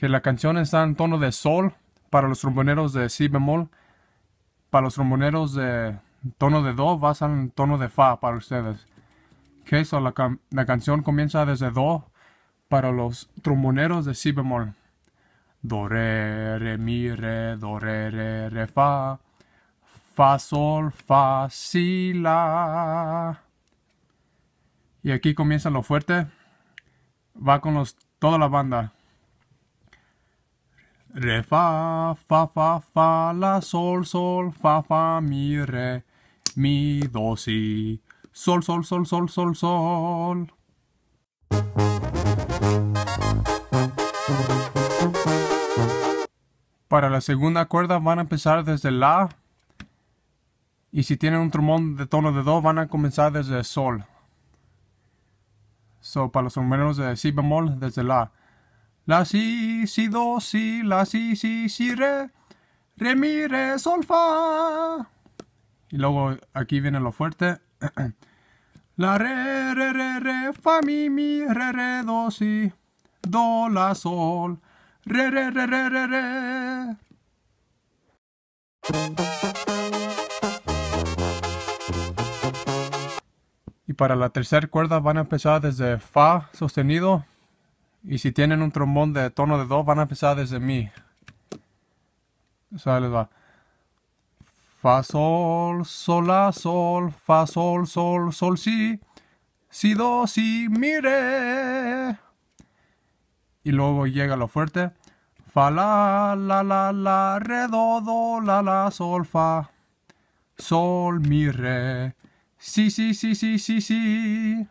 que la canción está en tono de sol para los tromboneros de si bemol. Para los tromboneros de tono de do va a ser en tono de fa para ustedes. Que so la, la canción comienza desde do para los tromboneros de si bemol. Do, re, re, mi, re, do, re, re, re, fa. Fa, sol, fa, si, la. Y aquí comienza lo fuerte. Va con los, toda la banda. Re, fa, fa, fa, fa, la, sol, sol, fa, fa, mi, re, mi, do, si, sol, sol, sol, sol, sol, sol. Para la segunda cuerda van a empezar desde la. Y si tienen un trombón de tono de do, van a comenzar desde sol. So, para los tromboneros de si bemol, desde la. La, si, si, do, si, la, si, si, si, re, re, mi, re, sol, fa. Y luego aquí viene lo fuerte. La, re, re, re, re, fa, mi, mi, re, re, do, si, do, la, sol, re, re, re, re, re, re. Y para la tercera cuerda van a empezar desde fa sostenido y si tienen un trombón de tono de do, van a empezar desde mi. O sea, les va. Fa, sol, sol, la, sol, fa, sol, sol, sol, si. Si, do, si, mi, re. Y luego llega lo fuerte. Fa, la, la, la, la, re, do, do, la, la, sol, fa. Sol, mi, re. Si, si, si, si, si, si.